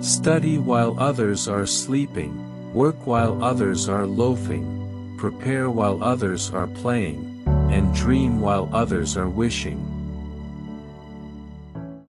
Study while others are sleeping, work while others are loafing, prepare while others are playing, and dream while others are wishing.